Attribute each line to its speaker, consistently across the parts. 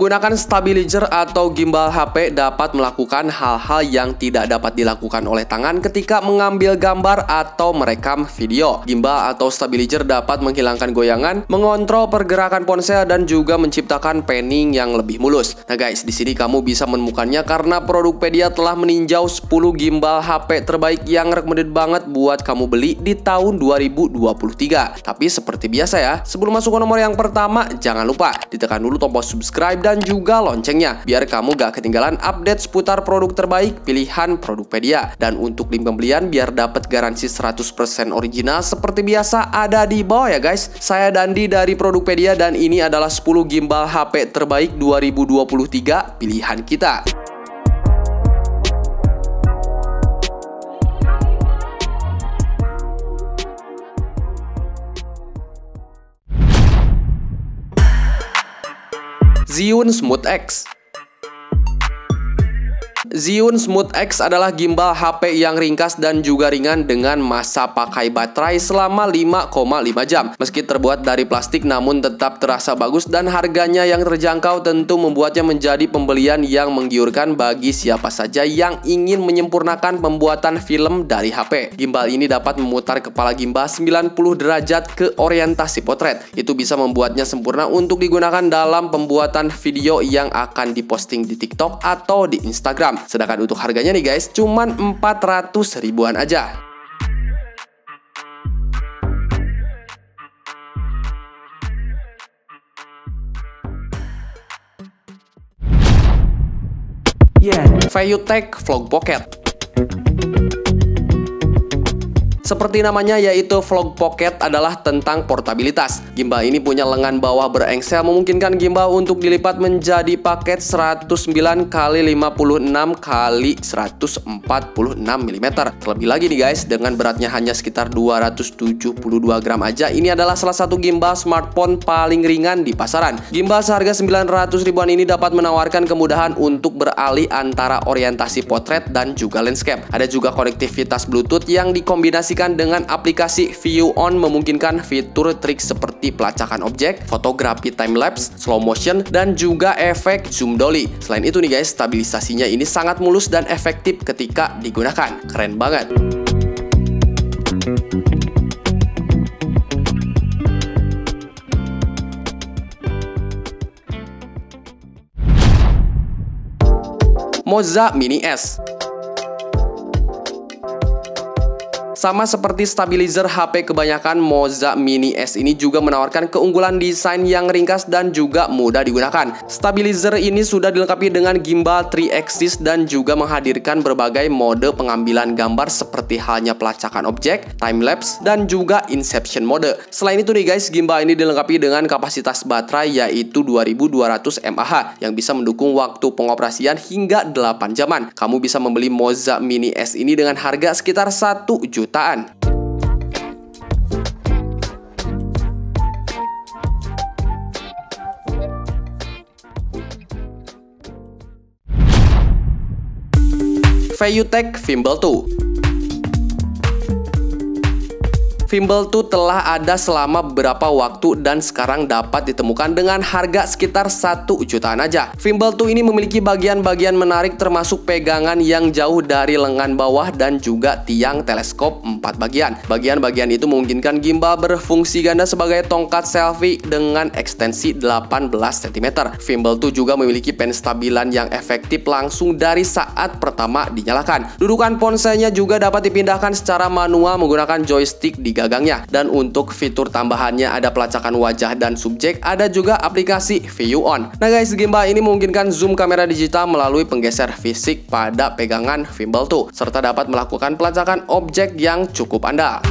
Speaker 1: Menggunakan stabilizer atau gimbal HP dapat melakukan hal-hal yang tidak dapat dilakukan oleh tangan ketika mengambil gambar atau merekam video. Gimbal atau stabilizer dapat menghilangkan goyangan, mengontrol pergerakan ponsel dan juga menciptakan panning yang lebih mulus. Nah guys, di sini kamu bisa menemukannya karena Produkpedia telah meninjau 10 gimbal HP terbaik yang recommended banget buat kamu beli di tahun 2023. Tapi seperti biasa ya, sebelum masuk ke nomor yang pertama, jangan lupa ditekan dulu tombol subscribe subscribe dan juga loncengnya biar kamu gak ketinggalan update seputar produk terbaik pilihan Produkpedia. Dan untuk link pembelian biar dapat garansi 100% original seperti biasa ada di bawah ya guys. Saya Dandi dari Produkpedia dan ini adalah 10 gimbal HP terbaik 2023 pilihan kita. Zhiyun Smooth X Zhiyun Smooth X adalah gimbal HP yang ringkas dan juga ringan dengan masa pakai baterai selama 5,5 jam. Meski terbuat dari plastik namun tetap terasa bagus dan harganya yang terjangkau tentu membuatnya menjadi pembelian yang menggiurkan bagi siapa saja yang ingin menyempurnakan pembuatan film dari HP. Gimbal ini dapat memutar kepala gimbal 90 derajat ke orientasi potret. Itu bisa membuatnya sempurna untuk digunakan dalam pembuatan video yang akan diposting di TikTok atau di Instagram. Sedangkan untuk harganya nih guys, cuman 400 ribuan aja. Yeah. Vayutech Vlog Pocket seperti namanya yaitu Vlog Pocket adalah tentang portabilitas. Gimbal ini punya lengan bawah berengsel memungkinkan gimbal untuk dilipat menjadi paket 109 x 56 x 146 mm. Terlebih lagi nih guys, dengan beratnya hanya sekitar 272 gram aja, ini adalah salah satu gimbal smartphone paling ringan di pasaran. Gimbal seharga 900 ribuan ini dapat menawarkan kemudahan untuk beralih antara orientasi potret dan juga landscape. Ada juga konektivitas Bluetooth yang dikombinasikan dengan aplikasi View On memungkinkan fitur trik seperti pelacakan objek, fotografi time-lapse, slow motion, dan juga efek zoom dolly. Selain itu nih guys, stabilisasinya ini sangat mulus dan efektif ketika digunakan. Keren banget. Moza Mini S Sama seperti stabilizer HP kebanyakan, Moza Mini S ini juga menawarkan keunggulan desain yang ringkas dan juga mudah digunakan. Stabilizer ini sudah dilengkapi dengan gimbal 3 axis dan juga menghadirkan berbagai mode pengambilan gambar seperti halnya pelacakan objek, time lapse, dan juga inception mode. Selain itu nih guys, gimbal ini dilengkapi dengan kapasitas baterai yaitu 2200 mAh yang bisa mendukung waktu pengoperasian hingga 8 jaman. Kamu bisa membeli Moza Mini S ini dengan harga sekitar 1 juta jutaan. Vayutech Fimble 2 Fimble 2 telah ada selama beberapa waktu dan sekarang dapat ditemukan dengan harga sekitar 1 jutaan aja. Fimble 2 ini memiliki bagian-bagian menarik termasuk pegangan yang jauh dari lengan bawah dan juga tiang teleskop 4 bagian. Bagian-bagian itu memungkinkan gimbal berfungsi ganda sebagai tongkat selfie dengan ekstensi 18 cm. Fimble 2 juga memiliki pen stabilan yang efektif langsung dari saat pertama dinyalakan. Dudukan ponselnya juga dapat dipindahkan secara manual menggunakan joystick di gagangnya. Dan untuk fitur tambahannya ada pelacakan wajah dan subjek, ada juga aplikasi View On. Nah guys, gimbal ini memungkinkan zoom kamera digital melalui penggeser fisik pada pegangan gimbal 2, serta dapat melakukan pelacakan objek yang cukup andal.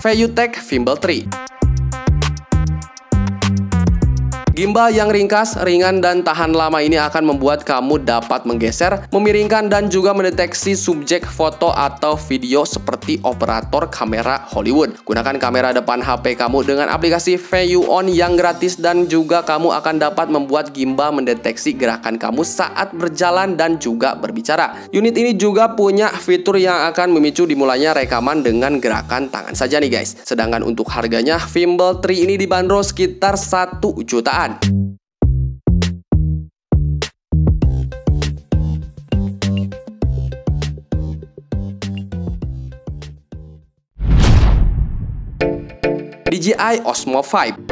Speaker 1: Vayutech Fimble 3 Gimbal yang ringkas, ringan, dan tahan lama ini akan membuat kamu dapat menggeser, memiringkan, dan juga mendeteksi subjek foto atau video seperti operator kamera Hollywood. Gunakan kamera depan HP kamu dengan aplikasi View On yang gratis dan juga kamu akan dapat membuat gimbal mendeteksi gerakan kamu saat berjalan dan juga berbicara. Unit ini juga punya fitur yang akan memicu dimulainya rekaman dengan gerakan tangan saja nih guys. Sedangkan untuk harganya, Gimbal 3 ini dibanderol sekitar 1 jutaan DJI Osmo 5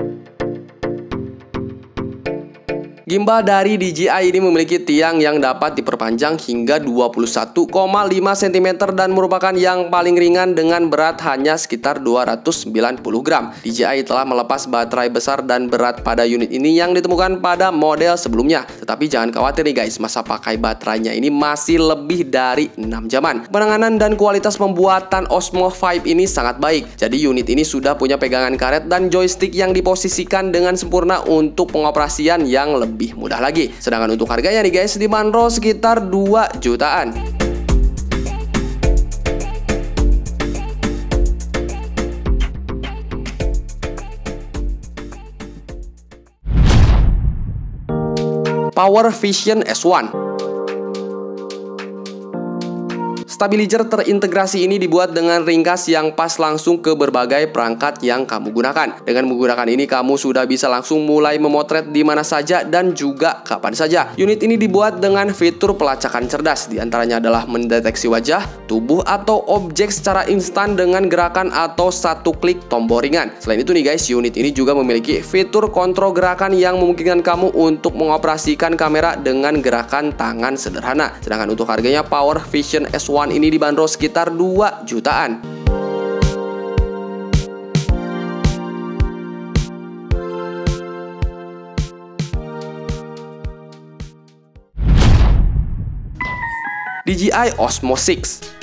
Speaker 1: Gimbal dari DJI ini memiliki tiang yang dapat diperpanjang hingga 21,5 cm dan merupakan yang paling ringan dengan berat hanya sekitar 290 gram. DJI telah melepas baterai besar dan berat pada unit ini yang ditemukan pada model sebelumnya. Tetapi jangan khawatir nih guys, masa pakai baterainya ini masih lebih dari 6 jaman. Penanganan dan kualitas pembuatan Osmo 5 ini sangat baik. Jadi unit ini sudah punya pegangan karet dan joystick yang diposisikan dengan sempurna untuk pengoperasian yang lebih lebih mudah lagi. Sedangkan untuk harganya nih guys dibanderol sekitar 2 jutaan. Power Vision S1 Stabilizer terintegrasi ini dibuat dengan ringkas yang pas langsung ke berbagai perangkat yang kamu gunakan. Dengan menggunakan ini kamu sudah bisa langsung mulai memotret di mana saja dan juga kapan saja. Unit ini dibuat dengan fitur pelacakan cerdas, di antaranya adalah mendeteksi wajah, tubuh atau objek secara instan dengan gerakan atau satu klik tombol ringan. Selain itu nih guys, unit ini juga memiliki fitur kontrol gerakan yang memungkinkan kamu untuk mengoperasikan kamera dengan gerakan tangan sederhana. Sedangkan untuk harganya Power Vision S1 ini dibanderol sekitar 2 jutaan. DJI Osmo 6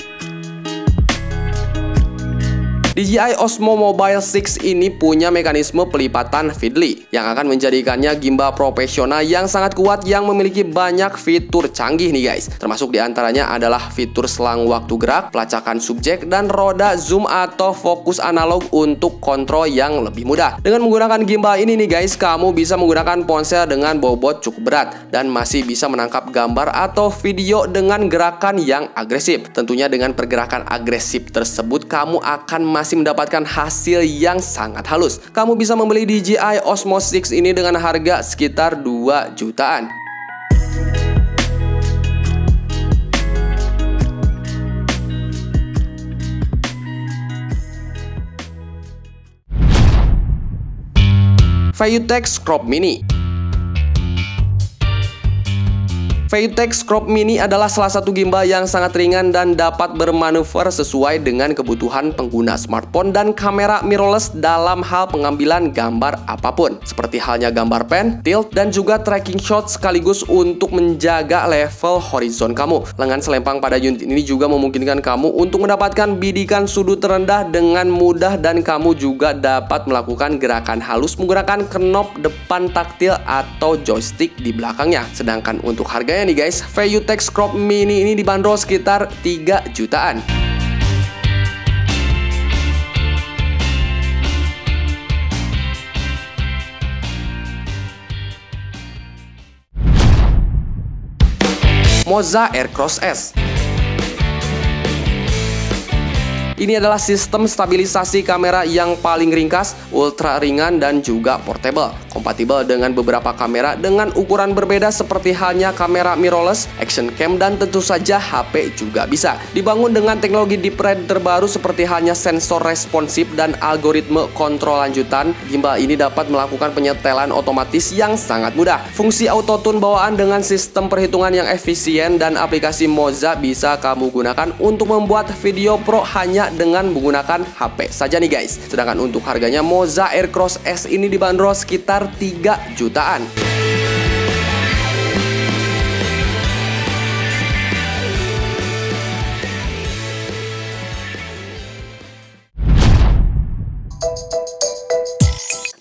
Speaker 1: DJI Osmo Mobile 6 ini punya mekanisme pelipatan Feedly yang akan menjadikannya gimbal profesional yang sangat kuat yang memiliki banyak fitur canggih nih guys. Termasuk di antaranya adalah fitur selang waktu gerak, pelacakan subjek, dan roda zoom atau fokus analog untuk kontrol yang lebih mudah. Dengan menggunakan gimbal ini nih guys, kamu bisa menggunakan ponsel dengan bobot cukup berat dan masih bisa menangkap gambar atau video dengan gerakan yang agresif. Tentunya dengan pergerakan agresif tersebut kamu akan masih masih mendapatkan hasil yang sangat halus. Kamu bisa membeli DJI Osmo 6 ini dengan harga sekitar 2 jutaan. Valutex Crop Mini Vaytex Crop Mini adalah salah satu gimbal yang sangat ringan dan dapat bermanuver sesuai dengan kebutuhan pengguna smartphone dan kamera mirrorless dalam hal pengambilan gambar apa pun, seperti halnya gambar pen, tilt, dan juga tracking shot sekaligus untuk menjaga level horizon kamu. Lengan selempang pada unit ini juga memungkinkan kamu untuk mendapatkan bidikan sudut terendah dengan mudah dan kamu juga dapat melakukan gerakan halus menggunakan knop depan taktil atau joystick di belakangnya. Sedangkan untuk harga harganya nih guys, Tex Crop Mini ini dibanderol sekitar 3 jutaan. Moza Aircross S Ini adalah sistem stabilisasi kamera yang paling ringkas, ultra ringan, dan juga portable. Kompatibel dengan beberapa kamera dengan ukuran berbeda seperti halnya kamera mirrorless, action cam, dan tentu saja HP juga bisa. Dibangun dengan teknologi deep red terbaru seperti halnya sensor responsif dan algoritme kontrol lanjutan, gimbal ini dapat melakukan penyetelan otomatis yang sangat mudah. Fungsi auto tune bawaan dengan sistem perhitungan yang efisien dan aplikasi Moza bisa kamu gunakan untuk membuat video pro hanya dengan menggunakan HP saja nih guys. Sedangkan untuk harganya Moza Aircross S ini dibanderol sekitar 3 jutaan.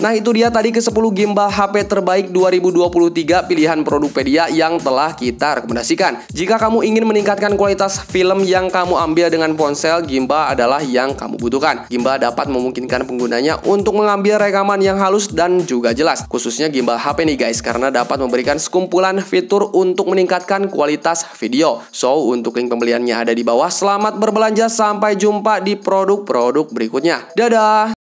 Speaker 1: Nah itu dia tadi ke 10 gimbal HP terbaik 2023 pilihan Produkpedia yang telah kita rekomendasikan. Jika kamu ingin meningkatkan kualitas film yang kamu ambil dengan ponsel, gimbal adalah yang kamu butuhkan. Gimbal dapat memungkinkan penggunanya untuk mengambil rekaman yang halus dan juga jelas. Khususnya gimbal HP nih guys, karena dapat memberikan sekumpulan fitur untuk meningkatkan kualitas video. So, untuk link pembeliannya ada di bawah. Selamat berbelanja, sampai jumpa di produk-produk berikutnya. Dadah!